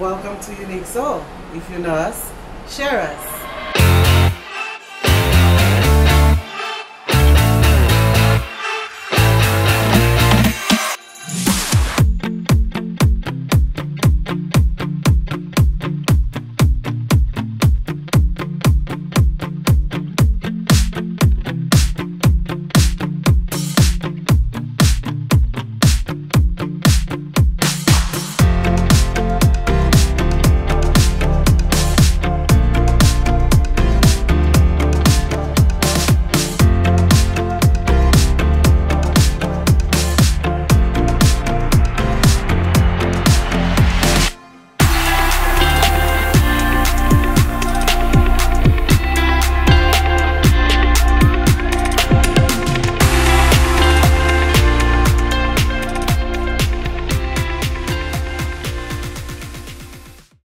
Welcome to Unique Soul. If you know us, share us.